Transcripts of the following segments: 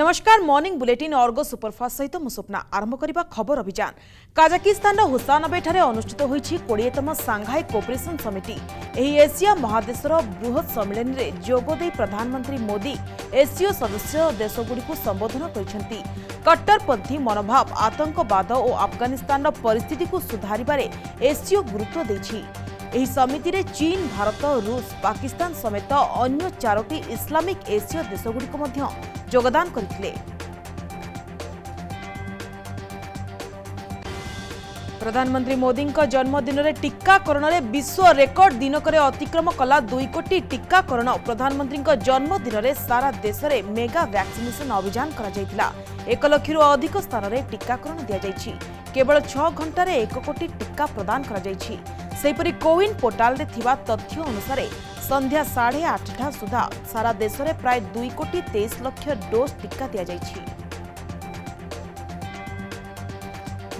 ନମସ୍କାର morning bulletin org superfast ସହିତ ମୁଁ ସ୍ୱପ୍ନା ଆରମ୍ଭ କରିବା ଖବର ଅଭିଯାନ କାଜାକିସ୍ତାନର ହୁସାନବେଠାରେ ଅନୁଷ୍ଠିତ ହୋଇଛି କୋଡ଼ିଏତମ ସାଂଘାଇ କୋପରେସନ୍ ସମିତି ଏହି ଏସିଆ ମହାଦେଶର ବୃହତ୍ ସମ୍ମିଳନୀରେ ଯୋଗଦେଇ ପ୍ରଧାନମନ୍ତ୍ରୀ ମୋଦି ଏସିଓ ସଦସ୍ୟ ଦେଶଗୁଡ଼ିକୁ ସମ୍ବୋଧନ କରିଛନ୍ତି କଟ୍ଟରପନ୍ଥୀ ମନୋଭାବ ଆତଙ୍କବାଦ ଓ ଆଫଗାନିସ୍ତାନର ପରିସ୍ଥିତିକୁ ସୁଧାରିବାରେ ଏସିଓ ଗୁରୁତ୍ୱ ଦେଇଛି ଏହି ସମିତିରେ ଚୀନ୍ ଭାରତ ରୁଷ ପାକିସ୍ତାନ ସମେତ ଅନ୍ୟ ଚାରୋଟି ଇସଲାମିକ୍ ଏସୀୟ ଦେଶଗୁଡ଼ିକ ମଧ୍ୟ ଯୋଗଦାନ କରିଥିଲେ ପ୍ରଧାନମନ୍ତ୍ରୀ ମୋଦିଙ୍କ ଜନ୍ମଦିନରେ ଟିକାକରଣରେ ବିଶ୍ୱ ରେକର୍ଡ ଦିନକରେ ଅତିକ୍ରମ କଲା ଦୁଇ କୋଟି ଟିକାକରଣ ପ୍ରଧାନମନ୍ତ୍ରୀଙ୍କ ଜନ୍ମଦିନରେ ସାରା ଦେଶରେ ମେଗା ଭ୍ୟାକ୍ସିନେସନ ଅଭିଯାନ କରାଯାଇଥିଲା ଏକ ଲକ୍ଷରୁ ଅଧିକ ସ୍ଥାନରେ ଟିକାକରଣ ଦିଆଯାଇଛି କେବଳ ଛଅ ଘଣ୍ଟାରେ ଏକ କୋଟି ଟିକା ପ୍ରଦାନ କରାଯାଇଛି ସେହିପରି କୋୱିନ୍ ପୋର୍ଟାଲରେ ଥିବା ତଥ୍ୟ ଅନୁସାରେ ସନ୍ଧ୍ୟା ସାଢ଼େ ଆଠଟା ସୁଦ୍ଧା ସାରା ଦେଶରେ ପ୍ରାୟ ଦୁଇ କୋଟି ତେଇଶ ଲକ୍ଷ ଡୋଜ୍ ଟିକା ଦିଆଯାଇଛି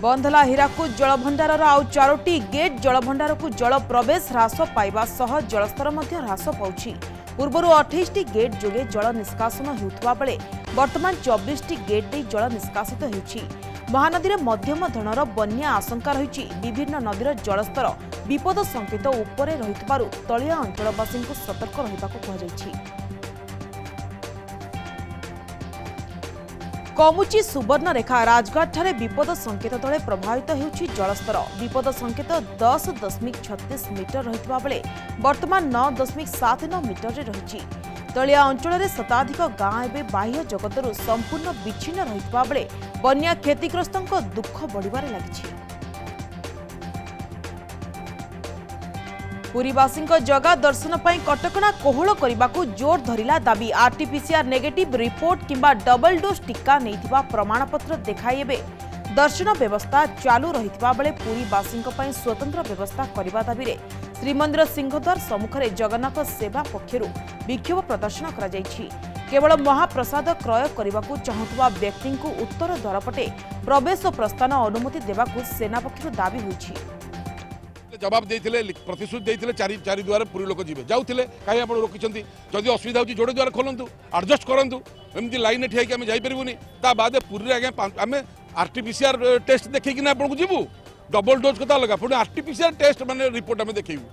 ବନ୍ଦ ହେଲା ହୀରାକୁଦ ଜଳଭଣ୍ଡାରର ଆଉ ଚାରୋଟି ଗେଟ୍ ଜଳଭଣ୍ଡାରକୁ ଜଳ ପ୍ରବେଶ ହ୍ରାସ ପାଇବା ସହ ଜଳସ୍ତର ମଧ୍ୟ ହ୍ରାସ ପାଉଛି ପୂର୍ବରୁ ଅଠେଇଶଟି ଗେଟ୍ ଯୋଗେ ଜଳ ନିଷ୍କାସନ ହେଉଥିବା ବେଳେ ବର୍ତ୍ତମାନ ଚବିଶଟି ଗେଟ୍ ଦେଇ ଜଳ ନିଷ୍କାସିତ ହେଉଛି ମହାନଦୀରେ ମଧ୍ୟମ ଧରଣର ବନ୍ୟା ଆଶଙ୍କା ରହିଛି ବିଭିନ୍ନ ନଦୀର ଜଳସ୍ତର ବିପଦ ସଙ୍କେତ ଉପରେ ରହିଥିବାରୁ ତଳିଆ ଅଞ୍ଚଳବାସୀଙ୍କୁ ସତର୍କ ରହିବାକୁ କୁହାଯାଇଛି କମୁଛି ସୁବର୍ଣ୍ଣରେଖା ରାଜଘାଟଠାରେ ବିପଦ ସଙ୍କେତ ତଳେ ପ୍ରଭାବିତ ହେଉଛି ଜଳସ୍ତର ବିପଦ ସଙ୍କେତ ଦଶ ଦଶମିକ ଛତିଶ ମିଟର ରହିଥିବା ବେଳେ ବର୍ତ୍ତମାନ ନଅ ଦଶମିକ ସାତ ନଅ ମିଟରରେ ରହିଛି ତଳିଆ ଅଞ୍ଚଳରେ ଶତାଧିକ ଗାଁ ଏବେ ବାହ୍ୟ ଜଗତରୁ ସମ୍ପୂର୍ଣ୍ଣ ବିଚ୍ଛିନ୍ନ ରହିଥିବା ବେଳେ ବନ୍ୟା କ୍ଷତିଗ୍ରସ୍ତଙ୍କ ଦୁଃଖ ବଢ଼ିବାରେ ଲାଗିଛି ପୁରୀବାସୀଙ୍କ ଜଗା ଦର୍ଶନ ପାଇଁ କଟକଣା କୋହଳ କରିବାକୁ ଜୋର ଧରିଲା ଦାବି ଆର୍ଟିପିସିଆର୍ ନେଗେଟିଭ୍ ରିପୋର୍ଟ କିମ୍ବା ଡବଲ୍ ଡୋଜ୍ ଟିକା ନେଇଥିବା ପ୍ରମାଣପତ୍ର ଦେଖାଇ ଏବେ ଦର୍ଶନ ବ୍ୟବସ୍ଥା ଚାଲୁ ରହିଥିବା ବେଳେ ପୁରୀବାସୀଙ୍କ ପାଇଁ ସ୍ୱତନ୍ତ୍ର ବ୍ୟବସ୍ଥା କରିବା ଦାବିରେ ଶ୍ରୀମନ୍ଦିର ସିଂହଦ୍ୱାର ସମ୍ମୁଖରେ ଜଗନ୍ନାଥ ସେବା ପକ୍ଷରୁ ବିକ୍ଷୋଭ ପ୍ରଦର୍ଶନ କରାଯାଇଛି କେବଳ ମହାପ୍ରସାଦ କ୍ରୟ କରିବାକୁ ଚାହୁଁଥିବା ବ୍ୟକ୍ତିଙ୍କୁ ଉତ୍ତର ଦ୍ୱାର ପଟେ ପ୍ରବେଶ ଓ ପ୍ରସ୍ଥାନ ଅନୁମତି ଦେବାକୁ ସେନା ପକ୍ଷରୁ ଦାବି ହୋଇଛି জবাব দিয়ে প্রতিশ্রুতি দিয়ে চারি চারি দুয়ারে পুরী লোক যাবে যাওলে কাহি আপনার রোকিছেন যদি অসুবিধা হচ্ছে যোড়ে দুয়ারে খোলতু আডজস্ট করতু এমনি লাইনে ঠিয়া হয়ে আমি যাইপারবুনি তা বাদে পুরীরে আজ্ঞা আমি আর্টিফিসিয়াল টেস্ট দেখি আপনার যাবু ডবল ডোজ কথা অলগা পুরো আর্টিফিসিয়াল টেস্ট মানে রিপোর্ট আমি দেখবু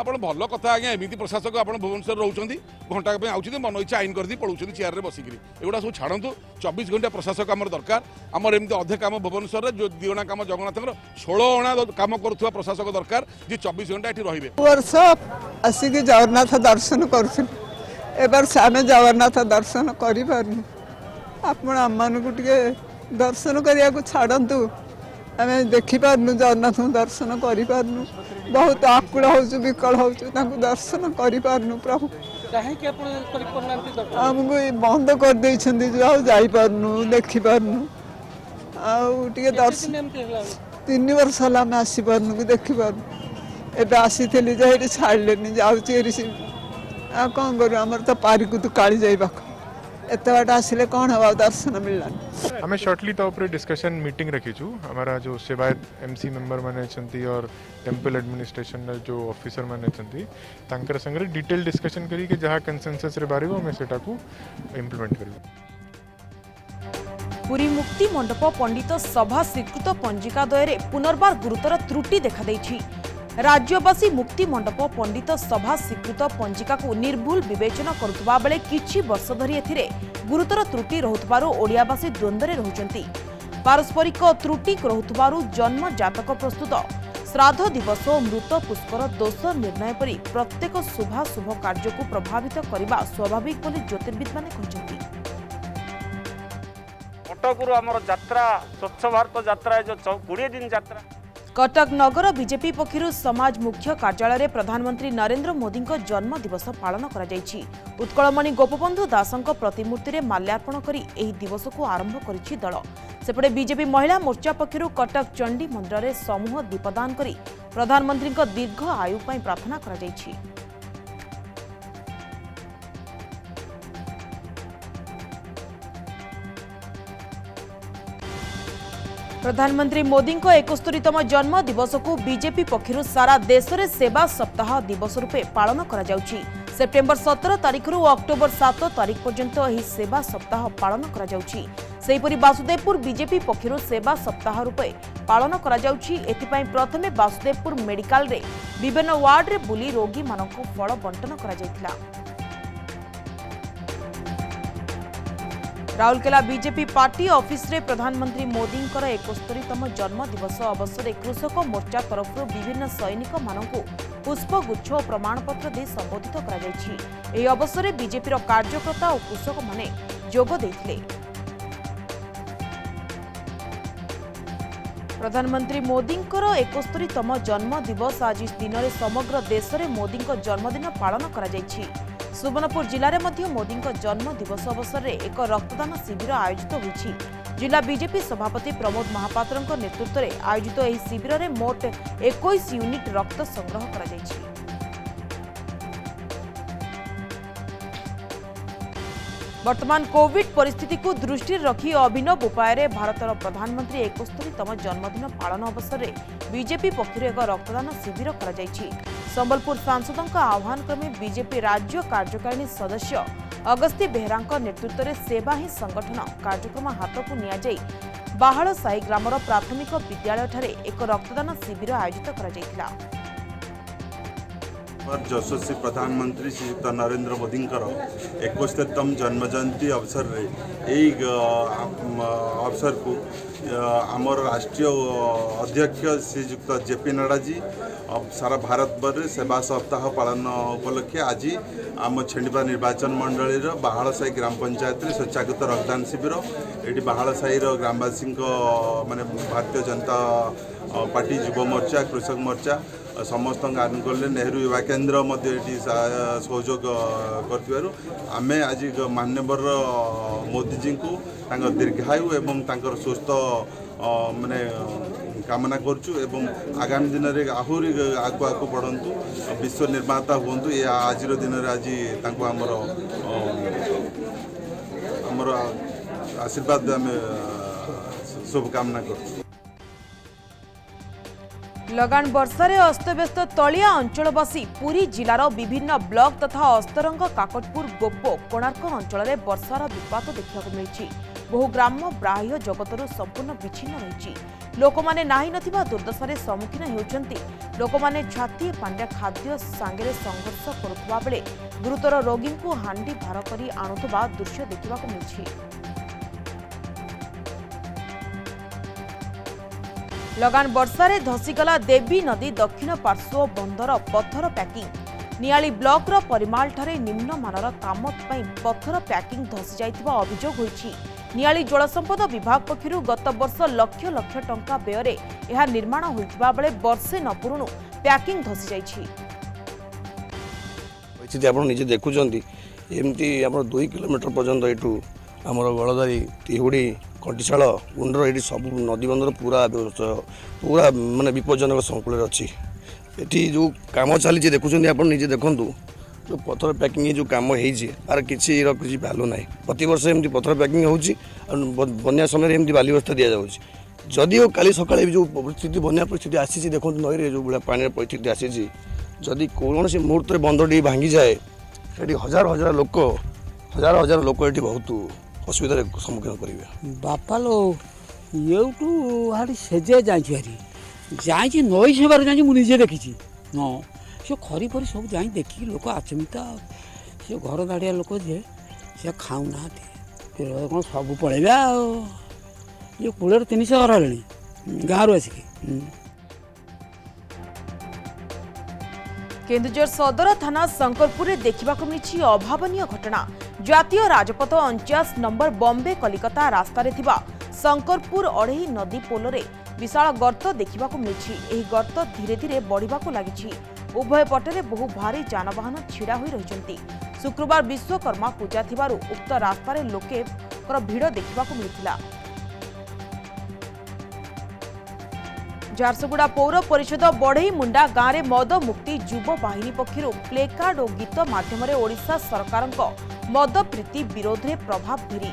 ଆପଣ ଭଲ କଥା ଆଜ୍ଞା ଏମିତି ପ୍ରଶାସକ ଆପଣ ଭୁବନେଶ୍ୱର ରହୁଛନ୍ତି ଘଣ୍ଟାକ ପାଇଁ ଆସୁଛନ୍ତି ମନ ଇଚ୍ଛା ଆଇନ କରିଦେଇ ପଳାଉଛନ୍ତି ଚେୟାରରେ ବସିକିରି ଏଗୁଡ଼ା ସବୁ ଛାଡ଼ନ୍ତୁ ଚବିଶ ଘଣ୍ଟା ପ୍ରଶାସକ ଆମର ଦରକାର ଆମର ଏମିତି ଅଧେ କାମ ଭୁବନେଶ୍ୱରରେ ଯେଉଁ ଦିଅଣା କାମ ଜଗନ୍ନାଥଙ୍କର ଷୋହଳ ଅଣା କାମ କରୁଥିବା ପ୍ରଶାସକ ଦରକାର ଯିଏ ଚବିଶ ଘଣ୍ଟା ଏଠି ରହିବେ ବର୍ଷ ଆସିକି ଜଗନ୍ନାଥ ଦର୍ଶନ କରୁଥିଲୁ ଏ ବର୍ଷ ଆମେ ଜଗନ୍ନାଥ ଦର୍ଶନ କରିପାରୁନୁ ଆପଣ ଆମମାନଙ୍କୁ ଟିକେ ଦର୍ଶନ କରିବାକୁ ଛାଡ଼ନ୍ତୁ ଆମେ ଦେଖିପାରୁନୁ ଜଗନ୍ନାଥଙ୍କୁ ଦର୍ଶନ କରିପାରୁନୁ ବହୁତ ଆକୁଳ ହେଉଛୁ ବିକଳ ହେଉଛୁ ତାଙ୍କୁ ଦର୍ଶନ କରିପାରୁନୁ ପ୍ରଭୁ ଆମକୁ ବନ୍ଦ କରିଦେଇଛନ୍ତି ଆଉ ଯାଇପାରୁନୁ ଦେଖିପାରୁନୁ ଆଉ ଟିକେ ଦର୍ଶନ ତିନି ବର୍ଷ ହେଲା ଆମେ ଆସିପାରୁନୁ କି ଦେଖିପାରୁନୁ ଏବେ ଆସିଥିଲି ଯେ ଏଠି ଛାଡ଼ିଲେନି ଯାଉଛି ଏଠି ଆଉ କ'ଣ କରିବୁ ଆମର ତ ପାରିକୁଦ କାଳିଜାଇ ପାଖ एत बाट आसे कौन हम दर्शन मिललानी आम सर्टली डिस्कसन मीट रखीचु आम जो सेवायत एम सी मेम्बर मैंने और टेम्पल एडमिनिस्ट्रेसन जो अफिसर मैंने संगे डिटेल डिस्कसन करके जहाँ कनसेनसस बाहर आम से इम्प्लीमेंट कर पूरी मुक्ति मंडप पंडित सभा स्वीकृत पंजिका द्वय पुनर्व गुरुतर त्रुटि देखाई ରାଜ୍ୟବାସୀ ମୁକ୍ତିମଣ୍ଡପ ପଣ୍ଡିତ ସଭା ସ୍ୱୀକୃତ ପଞ୍ଜିକାକୁ ନିର୍ଭୁଲ ବିବେଚନା କରୁଥିବା ବେଳେ କିଛି ବର୍ଷ ଧରି ଏଥିରେ ଗୁରୁତର ତ୍ରୁଟି ରହୁଥିବାରୁ ଓଡ଼ିଆବାସୀ ଦ୍ୱନ୍ଦ୍ୱରେ ରହୁଛନ୍ତି ପାରସ୍ପରିକ ତ୍ରୁଟି ରହୁଥିବାରୁ ଜନ୍ମ ଜାତକ ପ୍ରସ୍ତୁତ ଶ୍ରାଦ୍ଧ ଦିବସ ଓ ମୃତ ପୁଷ୍କର ଦୋଷ ନିର୍ଣ୍ଣୟ ପରି ପ୍ରତ୍ୟେକ ଶୁଭାଶୁଭ କାର୍ଯ୍ୟକୁ ପ୍ରଭାବିତ କରିବା ସ୍ୱାଭାବିକ ବୋଲି ଜ୍ୟୋତିର୍ବିଦମାନେ କହିଛନ୍ତି କଟକରୁ ଆମର ଯାତ୍ରା ସ୍ୱଚ୍ଛ ଭାରତ ଯାତ୍ରା ଏ ଯେଉଁ କୋଡ଼ିଏ ଦିନ ଯାତ୍ରା କଟକ ନଗର ବିଜେପି ପକ୍ଷରୁ ସମାଜ ମୁଖ୍ୟ କାର୍ଯ୍ୟାଳୟରେ ପ୍ରଧାନମନ୍ତ୍ରୀ ନରେନ୍ଦ୍ର ମୋଦିଙ୍କ ଜନ୍ମଦିବସ ପାଳନ କରାଯାଇଛି ଉତ୍କଳମଣି ଗୋପବନ୍ଧୁ ଦାସଙ୍କ ପ୍ରତିମୂର୍ତ୍ତିରେ ମାଲ୍ୟାର୍ପଣ କରି ଏହି ଦିବସକୁ ଆରମ୍ଭ କରିଛି ଦଳ ସେପଟେ ବିଜେପି ମହିଳା ମୋର୍ଚ୍ଚା ପକ୍ଷରୁ କଟକ ଚଣ୍ଡୀ ମନ୍ଦିରରେ ସମୂହ ଦୀପଦାନ କରି ପ୍ରଧାନମନ୍ତ୍ରୀଙ୍କ ଦୀର୍ଘ ଆୟୁ ପାଇଁ ପ୍ରାର୍ଥନା କରାଯାଇଛି प्रधानमंत्री मोदी एकस्तरीतम जन्मदिवस को बीजेपी पक्ष सारा देश में सेवा सप्ताह दिवस रूपे पालन करप्टेम्बर सतर तारीख अक्टोबर सत तारीख पर्यंत सेवा सप्ताह पालन करसुदेवपुर विजेपी पक्ष सेवा सप्ताह रूपे पालन करथमे वासुदेवपुर मेडिका विभिन्न वार्ड में बुली रोगी मान फल बंटन कर ରାଉରକେଲା ବିଜେପି ପାର୍ଟି ଅଫିସରେ ପ୍ରଧାନମନ୍ତ୍ରୀ ମୋଦିଙ୍କର ଏକସ୍ତରୀତମ ଜନ୍ମଦିବସ ଅବସରରେ କୃଷକ ମୋର୍ଚ୍ଚା ତରଫରୁ ବିଭିନ୍ନ ସୈନିକମାନଙ୍କୁ ପୁଷ୍ପଗୁଚ୍ଛ ଓ ପ୍ରମାଣପତ୍ର ଦେଇ ସମ୍ବୋଧିତ କରାଯାଇଛି ଏହି ଅବସରରେ ବିଜେପିର କାର୍ଯ୍ୟକର୍ତ୍ତା ଓ କୃଷକମାନେ ଯୋଗ ଦେଇଥିଲେ ପ୍ରଧାନମନ୍ତ୍ରୀ ମୋଦିଙ୍କର ଏକସ୍ତରୀତମ ଜନ୍ମଦିବସ ଆଜି ଦିନରେ ସମଗ୍ର ଦେଶରେ ମୋଦିଙ୍କ ଜନ୍ମଦିନ ପାଳନ କରାଯାଇଛି ସୁବର୍ଣ୍ଣପୁର ଜିଲ୍ଲାରେ ମଧ୍ୟ ମୋଦିଙ୍କ ଜନ୍ମଦିବସ ଅବସରରେ ଏକ ରକ୍ତଦାନ ଶିବିର ଆୟୋଜିତ ହୋଇଛି ଜିଲ୍ଲା ବିଜେପି ସଭାପତି ପ୍ରମୋଦ ମହାପାତ୍ରଙ୍କ ନେତୃତ୍ୱରେ ଆୟୋଜିତ ଏହି ଶିବିରରେ ମୋଟ ଏକୋଇଶ ୟୁନିଟ୍ ରକ୍ତ ସଂଗ୍ରହ କରାଯାଇଛି বর্তমান কোভিড পরিস্থিতিকে দৃষ্টি রাখি অভিনব উপায়ে ভারতর প্রধানমন্ত্রী একস্তরীতম জন্মদিন পালন অবসরের বিজেপি পক্ষ এক রক্তদান শিবির করা সম্বলপুর সাংসদ আহ্বান ক্রমে বিজেপি রাজ্য কার্যকারিণী সদস্য অগস্তি বেহরা নেতৃত্বের সেবা হি সংগঠন কার্যক্রম হাতক নিয়ে বাহাড় সাহি গ্রামর প্রাথমিক বিদ্যালয়ঠার এক রক্তদান শিবির আয়োজিত করা ଯଶସ୍ୱୀ ପ୍ରଧାନମନ୍ତ୍ରୀ ଶ୍ରୀଯୁକ୍ତ ନରେନ୍ଦ୍ର ମୋଦିଙ୍କର ଏକସ୍ତୋତମ ଜନ୍ମଜୟନ୍ତୀ ଅବସରରେ ଏଇ ଅବସରକୁ ଆମର ରାଷ୍ଟ୍ରୀୟ ଅଧ୍ୟକ୍ଷ ଶ୍ରୀଯୁକ୍ତ ଜେପି ନଡ଼ାଜୀ ସାରା ଭାରତବର୍ଷରେ ସେବା ସପ୍ତାହ ପାଳନ ଉପଲକ୍ଷେ ଆଜି ଆମ ଛେଣ୍ଡିବା ନିର୍ବାଚନ ମଣ୍ଡଳୀର ବାହାଳସାହି ଗ୍ରାମ ପଞ୍ଚାୟତରେ ସ୍ୱେଚ୍ଛାକୃତ ରକ୍ତଦାନ ଶିବିର ଏଠି ବାହାଳସାହିର ଗ୍ରାମବାସୀଙ୍କ ମାନେ ଭାରତୀୟ ଜନତା ପାର୍ଟି ଯୁବ ମୋର୍ଚ୍ଚା କୃଷକ ମୋର୍ଚ୍ଚା ସମସ୍ତଙ୍କ ଆନୁକୂଲ୍ୟ ନେହେରୁ ୟୁବା କେନ୍ଦ୍ର ମଧ୍ୟ ଏଠି ସହଯୋଗ କରିଥିବାରୁ ଆମେ ଆଜି ମାନ୍ୟବର ମୋଦିଜୀଙ୍କୁ ତାଙ୍କ ଦୀର୍ଘାୟୁ ଏବଂ ତାଙ୍କର ସୁସ୍ଥ ମାନେ କାମନା କରୁଛୁ ଏବଂ ଆଗାମୀ ଦିନରେ ଆହୁରି ଆଗକୁ ଆଗକୁ ବଢ଼ନ୍ତୁ ବିଶ୍ୱ ନିର୍ମାତା ହୁଅନ୍ତୁ ଏ ଆଜିର ଦିନରେ ଆଜି ତାଙ୍କୁ ଆମର ଆମର ଆଶୀର୍ବାଦ ଆମେ ଶୁଭକାମନା କରୁଛୁ ଲଗାଣ ବର୍ଷାରେ ଅସ୍ତବ୍ୟସ୍ତ ତଳିଆ ଅଞ୍ଚଳବାସୀ ପୁରୀ ଜିଲ୍ଲାର ବିଭିନ୍ନ ବ୍ଲକ ତଥା ଅସ୍ତରଙ୍ଗ କାକଟପୁର ଗୋପ କୋଣାର୍କ ଅଞ୍ଚଳରେ ବର୍ଷାର ବିପାତ ଦେଖିବାକୁ ମିଳିଛି ବହୁ ଗ୍ରାମ ବ୍ରାହ୍ୟ ଜଗତରୁ ସମ୍ପୂର୍ଣ୍ଣ ବିଚ୍ଛିନ୍ନ ରହିଛି ଲୋକମାନେ ନାହିଁ ନଥିବା ଦୁର୍ଦ୍ଦଶାରେ ସମ୍ମୁଖୀନ ହେଉଛନ୍ତି ଲୋକମାନେ ଛାତି ପାଣ୍ଡିଆ ଖାଦ୍ୟ ସାଙ୍ଗରେ ସଂଘର୍ଷ କରୁଥିବା ବେଳେ ଗୁରୁତର ରୋଗୀଙ୍କୁ ହାଣ୍ଡି ଭାର କରି ଆଣୁଥିବା ଦୃଶ୍ୟ ଦେଖିବାକୁ ମିଳିଛି ଲଗାଣ ବର୍ଷାରେ ଧସିଗଲା ଦେବୀ ନଦୀ ଦକ୍ଷିଣ ପାର୍ଶ୍ୱ ବନ୍ଦର ପଥର ପ୍ୟାକିଂ ନିଆଳି ବ୍ଲକର ପରିମାଳଠାରେ ନିମ୍ନମାନର କାମ ପାଇଁ ପଥର ପ୍ୟାକିଂ ଧସିଯାଇଥିବା ଅଭିଯୋଗ ହୋଇଛି ନିଆଳି ଜଳସମ୍ପଦ ବିଭାଗ ପକ୍ଷରୁ ଗତବର୍ଷ ଲକ୍ଷ ଲକ୍ଷ ଟଙ୍କା ବ୍ୟୟରେ ଏହା ନିର୍ମାଣ ହୋଇଥିବା ବେଳେ ବର୍ଷେ ନ ପୁରୁଣୁ ପ୍ୟାକିଂ ଧସିଯାଇଛି ପରିସ୍ଥିତି ଆପଣ ନିଜେ ଦେଖୁଛନ୍ତି ଏମିତି ଆମର ଦୁଇ କିଲୋମିଟର ପର୍ଯ୍ୟନ୍ତ ଏଠୁ ଆମର ଗଳଦାରୀ ତିହୁଡ଼ି କଣ୍ଟିଶାଳ ଗୁଣ୍ଡର ଏଠି ସବୁ ନଦୀବନ୍ଧର ପୁରା ପୁରା ମାନେ ବିପଜ୍ଜନକ ସଂକୁଳରେ ଅଛି ଏଠି ଯେଉଁ କାମ ଚାଲିଛି ଦେଖୁଛନ୍ତି ଆପଣ ନିଜେ ଦେଖନ୍ତୁ ଯେଉଁ ପଥର ପ୍ୟାକିଂ ଯେଉଁ କାମ ହେଇଛି ଆର କିଛିର କିଛି ଭ୍ୟାଲୁ ନାହିଁ ପ୍ରତିବର୍ଷ ଏମିତି ପଥର ପ୍ୟାକିଂ ହେଉଛି ଆଉ ବନ୍ୟା ସମୟରେ ଏମିତି ବାଲି ବ୍ୟବସ୍ଥା ଦିଆଯାଉଛି ଯଦିଓ କାଲି ସକାଳେ ଯେଉଁ ପରିସ୍ଥିତି ବନ୍ୟା ପରିସ୍ଥିତି ଆସିଛି ଦେଖନ୍ତୁ ନଈରେ ଯେଉଁ ଭଳିଆ ପାଣିର ପରିସ୍ଥିତି ଆସିଛି ଯଦି କୌଣସି ମୁହୂର୍ତ୍ତରେ ବନ୍ଧଟି ଭାଙ୍ଗିଯାଏ ସେଠି ହଜାର ହଜାର ଲୋକ ହଜାର ହଜାର ଲୋକ ଏଠି ବହୁତ অসুবিধার সম্মুখীন করবে লো ইয়েটু হাড়ি সেজে যাইছি হারি যাইছি নই সেবার যাইছি মু নিজে দেখিছি ন সে খরি ফরি সব যাই দেখি লোক আচমিতা সে ঘর দাঁড়িয়া লোক যে সে খাও না କ'ଣ ସବୁ ପଳେଇବା ଆଉ ଇଏ তিনশো ঘর ଘର ହେଲେଣି আসিকি কেন্দুঝর সদর থানা শঙ্করপুরে দেখা ଦେଖିବାକୁ অভাবনীয় ঘটনা জাতীয় রাজপথ 49 নম্বর বোম্বে কলিকাতা রাস্তা রে থিবা শঙ্করপুর অড়েই নদী পোলে রে বিশাল গর্ত দেখিবাকো মিছি এই গর্ত ধীরে ধীরে বড়িবাকো লাগিছি উভয় পটরে বহুত ভারী যানবাহন ছিড়া হই রই จ ন্তি শুক্রবার বিশ্বকর্মা পূজা থিবারু উক্ত রাস্তায় লোকে ভিড় দেখিবাকো মিলিলা জারসুগুড়া পৌর পরিষদ বড়েই মুন্ডা গাঁরে মদ মুক্ত যুব বাহিনী পক্ষের প্লেকার্ড ও গীত মাধ্যমে রে ওড়িশা সরকারক ମଦପ୍ରୀତି ବିରୋଧରେ ପ୍ରଭାବ ଭିରି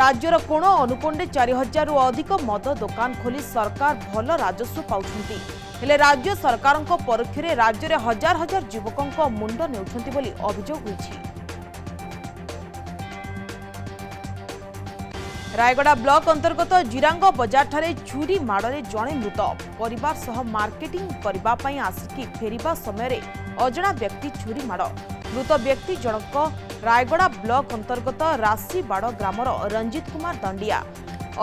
ରାଜ୍ୟର କୋଣ ଅନୁକୋଣ୍ଡେ ଚାରି ହଜାରରୁ ଅଧିକ ମଦ ଦୋକାନ ଖୋଲି ସରକାର ଭଲ ରାଜସ୍ୱ ପାଉଛନ୍ତି ହେଲେ ରାଜ୍ୟ ସରକାରଙ୍କ ପରୋକ୍ଷରେ ରାଜ୍ୟରେ ହଜାର ହଜାର ଯୁବକଙ୍କ ମୁଣ୍ଡ ନେଉଛନ୍ତି ବୋଲି ଅଭିଯୋଗ ହୋଇଛି ରାୟଗଡ଼ା ବ୍ଲକ ଅନ୍ତର୍ଗତ ଜିରାଙ୍ଗ ବଜାରଠାରେ ଛୁରୀ ମାଡ଼ରେ ଜଣେ ମୃତ ପରିବାର ସହ ମାର୍କେଟିଂ କରିବା ପାଇଁ ଆସିକି ଫେରିବା ସମୟରେ ଅଜଣା ବ୍ୟକ୍ତି ଛୁରୀ ମାଡ଼ ମୃତ ବ୍ୟକ୍ତି ଜଣକ ରାୟଗଡ଼ା ବ୍ଲକ ଅନ୍ତର୍ଗତ ରାଶିବାଡ଼ ଗ୍ରାମର ରଞ୍ଜିତ କୁମାର ଦଣ୍ଡିଆ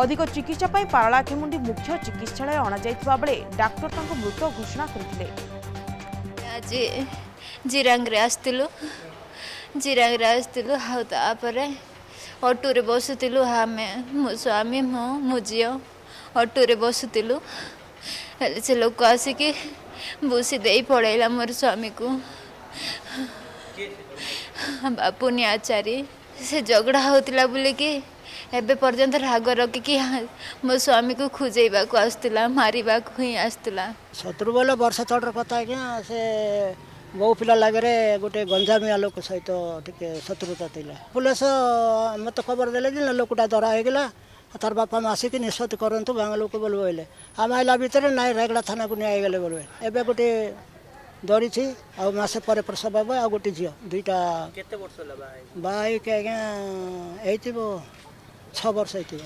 ଅଧିକ ଚିକିତ୍ସା ପାଇଁ ପାରଳାଖେମୁଣ୍ଡି ମୁଖ୍ୟ ଚିକିତ୍ସାଳୟ ଅଣାଯାଇଥିବା ବେଳେ ଡାକ୍ତର ତାଙ୍କୁ ମୃତ ଘୋଷଣା କରିଥିଲେ ଆଜି ଜିରାଙ୍ଗରେ ଆସିଥିଲୁ ଜିରାଙ୍ଗରେ ଆସିଥିଲୁ ଆଉ ତାପରେ ଅଟୋରେ ବସୁଥିଲୁ ଆମେ ମୋ ସ୍ୱାମୀ ମୁଁ ମୋ ଝିଅ ଅଟୋରେ ବସୁଥିଲୁ ହେଲେ ସେ ଲୋକ ଆସିକି ବୁସି ଦେଇ ପଳେଇଲା ମୋର ସ୍ୱାମୀକୁ ବାପୁନି ଆଚାରି ସେ ଝଗଡ଼ା ହେଉଥିଲା ବୋଲିକି ଏବେ ପର୍ଯ୍ୟନ୍ତ ରାଗ ରଖିକି ମୋ ସ୍ୱାମୀକୁ ଖୁଜେଇବାକୁ ଆସୁଥିଲା ମାରିବାକୁ ହିଁ ଆସୁଥିଲା ଶତ୍ରୁ ବୋଲେ ବର୍ଷ ତଳର କଥା ଆଜ୍ଞା ସେ ବୋଉ ପିଲା ଲାଗରେ ଗୋଟେ ଗଞ୍ଜାମିଆ ଲୋକ ସହିତ ଟିକେ ଶତ୍ରୁତା ଥିଲା ପୁଲିସ ମୋତେ ଖବର ଦେଲେ ଯେ ଲୋକଟା ଧରା ହେଇଗଲା ତାର ବାପା ମା ଆସିକି ନିଷ୍ପତ୍ତି କରନ୍ତୁ ବାଙ୍ଗଲୋକୁ ବୋଲି କହିଲେ ଆମେ ଆଇଲା ଭିତରେ ନାଇଁ ରାୟଗଡ଼ା ଥାନାକୁ ନିଆ ହେଇଗଲେ ବୋଲି ଏବେ ଗୋଟେ ଧରିଛି ଆଉ ମାସେ ପରେ ପ୍ରସବ ହେବ ଆଉ ଗୋଟେ ଝିଅ ଦୁଇଟା କେତେ ବର୍ଷ ବାହା ହେଇକି ଆଜ୍ଞା ହେଇଥିବ ଛଅ ବର୍ଷ ହେଇଥିବ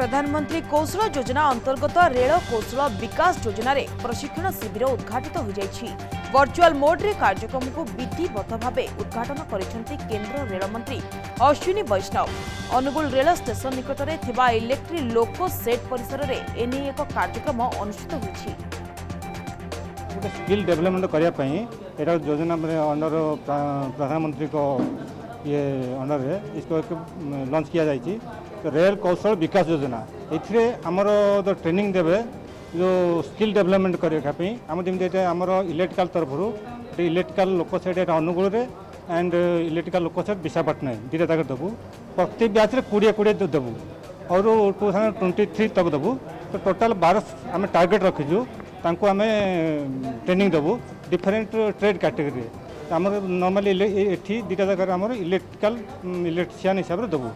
ପ୍ରଧାନମନ୍ତ୍ରୀ କୌଶଳ ଯୋଜନା ଅନ୍ତର୍ଗତ ରେଳ କୌଶଳ ବିକାଶ ଯୋଜନାରେ ପ୍ରଶିକ୍ଷଣ ଶିବିର ଉଦ୍ଘାଟିତ ହୋଇଯାଇଛି ଭର୍ଚୁଆଲ ମୋଡ୍ରେ କାର୍ଯ୍ୟକ୍ରମକୁ ବିଧିବଦ୍ଧ ଭାବେ ଉଦ୍ଘାଟନ କରିଛନ୍ତି କେନ୍ଦ୍ର ରେଳମନ୍ତ୍ରୀ ଅଶ୍ୱିନୀ ବୈଷ୍ଣବ ଅନୁଗୁଳ ରେଳ ଷ୍ଟେସନ ନିକଟରେ ଥିବା ଇଲେକ୍ଟ୍ରି ଲୋକ ସେଟ୍ ପରିସରରେ ଏନେଇ ଏକ କାର୍ଯ୍ୟକ୍ରମ ଅନୁଷ୍ଠିତ ହୋଇଛି ଗୋଟେ ସ୍କିଲ୍ ଡେଭଲପମେଣ୍ଟ କରିବା ପାଇଁ ଏଇଟା ଯୋଜନା ଅଣ୍ଡର ପ୍ରଧାନମନ୍ତ୍ରୀଙ୍କ ଇଏ ଅଣ୍ଡରରେ ଲଞ୍ଚ କରାଯାଇଛି ରେଳ କୌଶଳ ବିକାଶ ଯୋଜନା ଏଥିରେ ଆମର ଟ୍ରେନିଂ ଦେବେ जो स्किल डेभलपमेंट करने आम जमी इलेक्ट्रिकाल तरफ electrical loco shed Angul and electrical loco shed Visakhapatnam दुटा तक देवु प्रत्येक ब्याच्रे कोड़े कोड़े देवु और टू थाउजेंड ट्वेंटी थ्री तक देवु तो टोटाल बार आम टार्गेट रखीचु आम ट्रेनिंग देवु डिफरेन्ट ट्रेड कैटेगरी आम नर्माली ये दुटा जगह आम इलेक्ट्रिकाल इलेक्ट्रिशियान हिसाब से देवु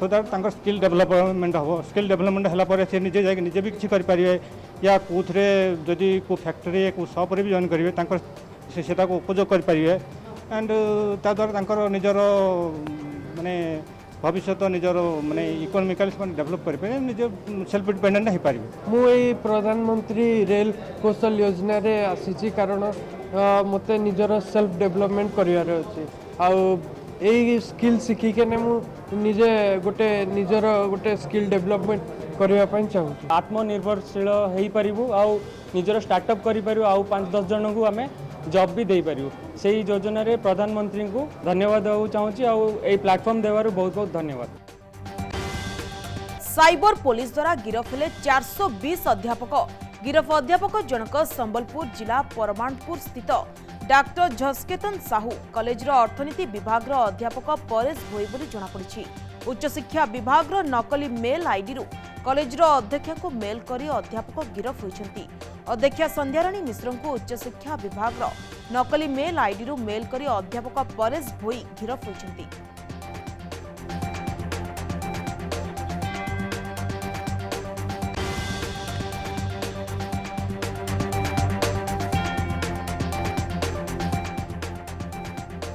सो दैट स्किल डेभलपमेंट हम स्किल डेभलपमेंट होगापर निजे जाए निजे भी किसी करें या କେଉଁଥିରେ ଯଦି କେଉଁ ଫ୍ୟାକ୍ଟ୍ରି କେଉଁ ସପ୍ରେ ବି ଜଏନ୍ କରିବେ ତାଙ୍କର ସେ ସେଟାକୁ ଉପଯୋଗ କରିପାରିବେ ଆଣ୍ଡ ତାଦ୍ୱାରା ତାଙ୍କର ନିଜର ମାନେ ଭବିଷ୍ୟତ ନିଜର ମାନେ ଇକୋନୋମିକାଲି ସେମାନେ ଡେଭଲପ୍ କରିପାରିବେ ନିଜ ସେଲ୍ଫ ଡିପେଣ୍ଡେଣ୍ଟ ହୋଇପାରିବେ ମୁଁ ଏଇ ପ୍ରଧାନମନ୍ତ୍ରୀ ରେଲ୍ କୌଶଳ ଯୋଜନାରେ ଆସିଛି କାରଣ ମୋତେ ନିଜର ସେଲ୍ଫ ଡେଭଲପମେଣ୍ଟ କରିବାର ଅଛି ଆଉ ଏଇ ସ୍କିଲ୍ ଶିଖିକିନା ମୁଁ निजे गोटे निजर गए स्क डेभलपमेन्ट गरेको आत्मनिर्भरशील स्टार्टअप पारु आउँ निज स्टाटप गरिपरु आउँ पाँच दसजना आमे जबारु सही जोजन प्रधानमन्त्रीको धन्यवाद चाहन्छु आउँ प्लाटफर्म दबार बहुत बहुत धन्यवाद साइबर पुलिस द्वारा गिरफे चार सौ विश अध्यापक ଗିରଫ ଅଧ୍ୟାପକ ଜଣକ ସମ୍ବଲପୁର ଜିଲ୍ଲା ପରମାଣପୁର ସ୍ଥିତ ଡାକ୍ତର ଝସ୍କେତନ ସାହୁ କଲେଜର ଅର୍ଥନୀତି ବିଭାଗର ଅଧ୍ୟାପକ ପରେଶ ଭୋଇ ବୋଲି ଜଣାପଡ଼ିଛି ଉଚ୍ଚଶିକ୍ଷା ବିଭାଗର ନକଲି ମେଲ୍ ଆଇଡିରୁ କଲେଜର ଅଧ୍ୟକ୍ଷାଙ୍କୁ ମେଲ୍ କରି ଅଧ୍ୟାପକ ଗିରଫ ହୋଇଛନ୍ତି ଅଧ୍ୟକ୍ଷା ସନ୍ଧ୍ୟାରାଣୀ ମିଶ୍ରଙ୍କୁ ଉଚ୍ଚଶିକ୍ଷା ବିଭାଗର ନକଲି ମେଲ୍ ଆଇଡିରୁ ମେଲ୍ କରି ଅଧ୍ୟାପକ ପରେଶ ଭୋଇ ଗିରଫ ହୋଇଛନ୍ତି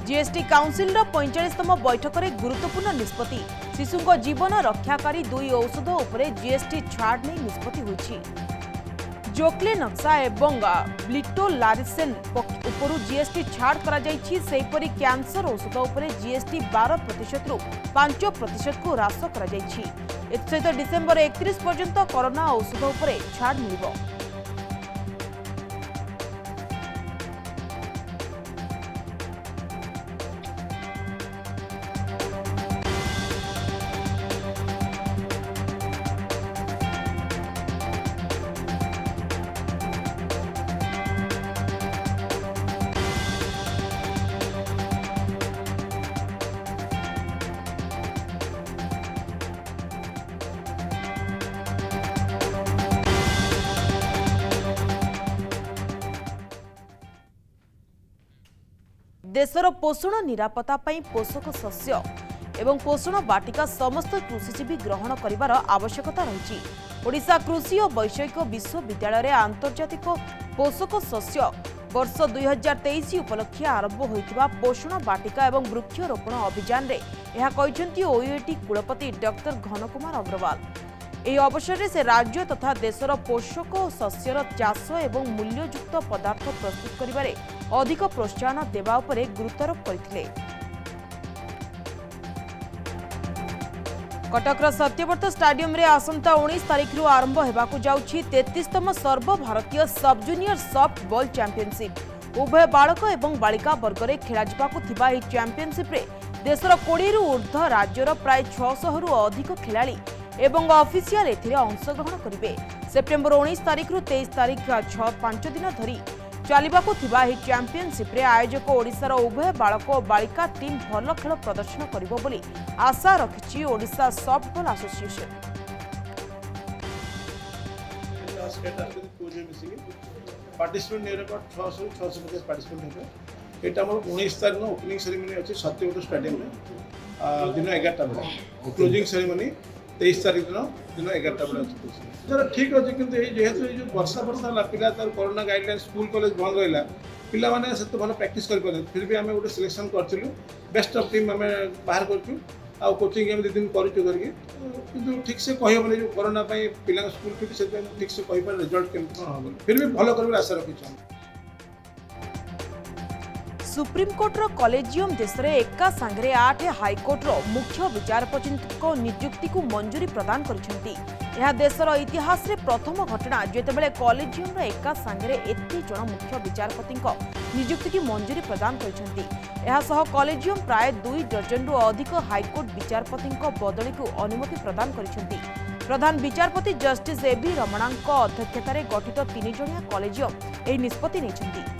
জিএসটি কাউন্সিলর পঁয়চাশতম বৈঠকের গুরুত্বপূর্ণ নিষ্পতি শিশু জীবন রক্ষাকারী দুই ঔষধ উপরে জিএসটি ছাড় নিয়ে নিষ্পতি হয়েছে জোকলি নকশা এবং ব্লিটো লারিসেন উপর জিএসটি ছাড় করা যাইছি সেইপরি ক্যান্সর ঔষধ উপরে জিএসটি বার প্রতশতর পাঁচ প্রতশতকু হ্রাস করা যাইছি এসহ ডিসেম্বর একত্রিশ পর্যন্ত করোনা ঔষধ উপরে ছাড় মিলবে ଦେଶର ପୋଷଣ ନିରାପତ୍ତା ପାଇଁ ପୋଷକ ଶସ୍ୟ ଏବଂ ପୋଷଣ ବାଟିକା ସମସ୍ତ କୃଷିଜୀବୀ ଗ୍ରହଣ କରିବାର ଆବଶ୍ୟକତା ରହିଛି ଓଡ଼ିଶା କୃଷି ଓ ବୈଷୟିକ ବିଶ୍ୱବିଦ୍ୟାଳୟରେ ଆନ୍ତର୍ଜାତିକ ପୋଷକ ଶସ୍ୟ ବର୍ଷ ଦୁଇହଜାର ତେଇଶ ଉପଲକ୍ଷେ ଆରମ୍ଭ ହୋଇଥିବା ପୋଷଣ ବାଟିକା ଏବଂ ବୃକ୍ଷରୋପଣ ଅଭିଯାନରେ ଏହା କହିଛନ୍ତି ଓୟୁଏଟି କୁଳପତି ଡକ୍ଟର ଘନକୁମାର ଅଗ୍ରୱାଲ୍ एय अवसर रे से राज्य तथा देशर पोषको सस्यर चاسو एवं मूल्ययुक्त पदार्थ प्रस्तुत करिवारे अधिक प्रोत्साहन देबा उपरे गुरुतरक करथिले কটকৰ সত্যবৰ্ত ষ্টেডিয়াম ৰে আসন্তা 19 তারিখৰ আৰম্ভ হবাକୁ যাওচি 33 তম সর্বভাৰতীয় সব জুনিৰ সফট বল চ্যাম্পিয়নশিপ উভয় বালক আৰু বালিকা বৰ্গৰে খেলাজপা কো থিবা এই চ্যাম্পিয়নশিপ ৰে দেশৰ কোডীৰ উৰ্ধ ৰাজ্যৰ প্ৰায় 600 ৰ অধিক খেলুৱৈ ଏବଂ ଅଫିସିଆଲ ଏଥିରେ ଅଂଶଗ୍ରହଣ କରିବେ ସେପ୍ଟେମ୍ବର ଉଣେଇଶ ତାରିଖରୁ ତେଇଶ ତାରିଖ ଛଅ ପାଞ୍ଚ ଦିନ ଧରି ଚାଲିବାକୁ ଥିବା ଏହି ଚାମ୍ପିୟନ୍ସିପ୍ରେ ଆୟୋଜକ ଓଡ଼ିଶାର ଉଭୟ ବାଳକ ଓ ବାଳିକା ଟିମ୍ ଭଲ ଖେଳ ପ୍ରଦର୍ଶନ କରିବ ବୋଲି ଆଶା ରଖିଛି ଓଡ଼ିଶା ସଫ୍ଟବଲ୍ ଆସୋସିଏସନ୍ ଏଇଟା ଆମର ଉଣେଇଶ ତାରିଖ ଦିନ ଓପନିଂ ସେରିମୋନି ଅଛି ସତ୍ୟବ୍ରତ তেইশ তারিখ দিন দিন এগারোটা বেড়ে অছি স্যার ঠিক আছে কিন্তু এই যেহেতু এই যে বর্ষা বর্ষা হল পিলা তার করোনা গাইডলাইন স্কুল কলেজ বন্ধ রহিলা ପିଲାମାନେ ସେତେ ଭଲ ପ୍ରାକ୍ଟିସ୍ କରିପାରିଲେ ଫିର୍ ବି ଆମେ ଗୋଟେ ସିଲେକ୍ସନ୍ କରିଥିଲୁ ବେଷ୍ଟ ଅଫ୍ ଟିମ୍ ଆମେ ବାହାର କରିଛୁ ଆଉ କୋଚିଂ ଆମେ ଦୁଇ ଦିନ କରିଛୁ କରିକି କିନ୍ତୁ ଠିକ୍ ସେ କହିହେବନି ଯେଉଁ କରୋନା ପାଇଁ ପିଲାଙ୍କ ସ୍କୁଲ୍ ଫିଟ୍ ସେଥିପାଇଁ ଠିକ୍ ସେ କହିପାରିଲେ ରେଜଲ୍ଟ କେମିତି କ'ଣ ହେବ ଫିର୍ ବି ଭଲ କରିବାର ଆଶା ରଖିଛୁ ଆମେ ସୁପ୍ରିମକୋର୍ଟର କଲେଜିୟମ୍ ଦେଶରେ ଏକା ସାଙ୍ଗରେ ଆଠ ହାଇକୋର୍ଟର ମୁଖ୍ୟ ବିଚାରପତିଙ୍କ ନିଯୁକ୍ତିକୁ ମଞ୍ଜୁରୀ ପ୍ରଦାନ କରିଛନ୍ତି ଏହା ଦେଶର ଇତିହାସରେ ପ୍ରଥମ ଘଟଣା ଯେତେବେଳେ କଲେଜିୟମ୍ର ଏକା ସାଙ୍ଗରେ ଏତେ ଜଣ ମୁଖ୍ୟ ବିଚାରପତିଙ୍କ ନିଯୁକ୍ତିକୁ ମଞ୍ଜୁରୀ ପ୍ରଦାନ କରିଛନ୍ତି ଏହାସହ କଲେଜିୟମ୍ ପ୍ରାୟ ଦୁଇ ଡଜନରୁ ଅଧିକ ହାଇକୋର୍ଟ ବିଚାରପତିଙ୍କ ବଦଳିକୁ ଅନୁମତି ପ୍ରଦାନ କରିଛନ୍ତି প্রধান বিচারপতি জষ্টিস এ বি রমণাঙ্ক অধ্যক্ষতার গঠিত তিনজনিয়া কলেজিয়ম এই নিষ্পতি নিয়েছেন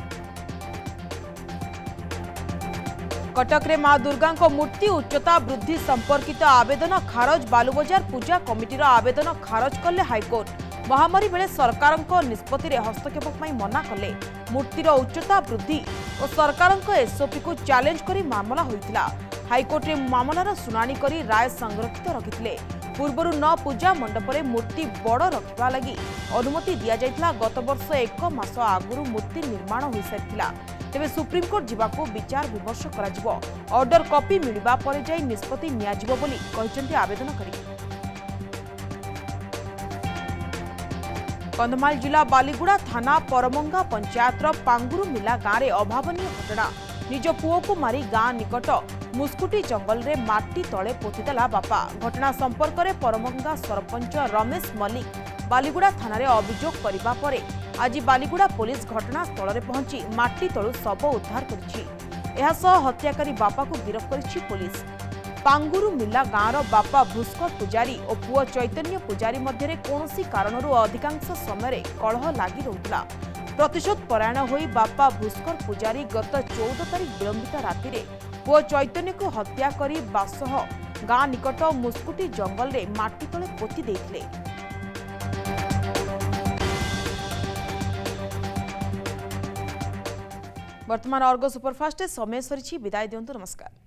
কটকৰে মা দুৰ্গাৰক মূৰ্তি উচ্চতা বৃদ্ধি সম্পৰ্কিত আবেদনা খৰজ বালুবাজাৰ পূজা কমিটিৰ আবেদনা খৰজ কৰলে হাইকৰ্ট মহামৰী বেলে চৰকাৰৰক নিস্পত্তিৰে হস্তক্ষেপক মই মনা কৰলে মূৰ্তিৰ উচ্চতা বৃদ্ধি ও চৰকাৰৰক এসওপিক চেলঞ্জ কৰি মামলা হৈছিল হাইকৰ্টৰ মামলাৰ শুনানী কৰি ৰায় সংৰক্ষিত ৰখিতলে পূর্বর ন পূজা মণ্ডপরে মূর্তি বড় রখা লাগি অনুমতি দিয়া যাই গত বর্ষ এক মাস আগর মূর্তি নির্মাণ হয়ে সারি তেবে সুপ্রিমকোর্ট যা বিচার বিমর্শ করা অর্ডর কপি মিলবা পরে যাই নিষ্পতি নিয়াযিব বলি আবেদনকারী କନ୍ଧମାଳ ଜିଲ୍ଲା ବାଲିଗୁଡ଼ା ଥାନା ପରମଙ୍ଗା ପଞ୍ଚାୟତର ପାଙ୍ଗୁରୁମିଲା ଗାଁରେ ଅଭାବନୀୟ ଘଟଣା ନିଜ ପୁଅକୁ ମାରି ଗାଁ ନିକଟ ମୁସ୍କୁଟି ଜଙ୍ଗଲରେ ମାଟି ତଳେ ପୋତିଦେଲା ବାପା ଘଟଣା ସମ୍ପର୍କରେ ପରମଙ୍ଗା ସରପଞ୍ଚ ରମେଶ ମଲ୍ଲିକ ବାଲିଗୁଡ଼ା ଥାନାରେ ଅଭିଯୋଗ କରିବା ପରେ ଆଜି ବାଲିଗୁଡ଼ା ପୋଲିସ ଘଟଣାସ୍ଥଳରେ ପହଞ୍ଚି ମାଟି ତଳୁ ଶବ ଉଦ୍ଧାର କରିଛି ଏହାସହ ହତ୍ୟାକାରୀ ବାପାକୁ ଗିରଫ କରିଛି ପୋଲିସ ପାଙ୍ଗୁରୁ ମିଲା ଗାଁର ବାପା ଭୁଷ୍କର ପୂଜାରୀ ଓ ପୁଅ ଚୈତନ୍ୟ ପୂଜାରୀ ମଧ୍ୟରେ କୌଣସି କାରଣରୁ ଅଧିକାଂଶ ସମୟରେ କଳହ ଲାଗି ରହୁଥିଲା ପ୍ରତିଶୋଧ ପରାୟଣ ହୋଇ ବାପା ଭୁଷ୍କର ପୂଜାରୀ ଗତ ଚଉଦ ତାରିଖ ବିଳମ୍ବିତ ରାତିରେ ପୁଅ ଚୈତନ୍ୟକୁ ହତ୍ୟା କରି ବାସହ ଗାଁ ନିକଟ ମୁସ୍କୁଟି ଜଙ୍ଗଲରେ ମାଟି ତଳେ ପୋତି ଦେଇଥିଲେ ବର୍ତ୍ତମାନ ଅର୍ଗ ସୁପରଫାଷ୍ଟରେ ସମୟ ସରିଛି ବିଦାୟ ଦିଅନ୍ତୁ ନମସ୍କାର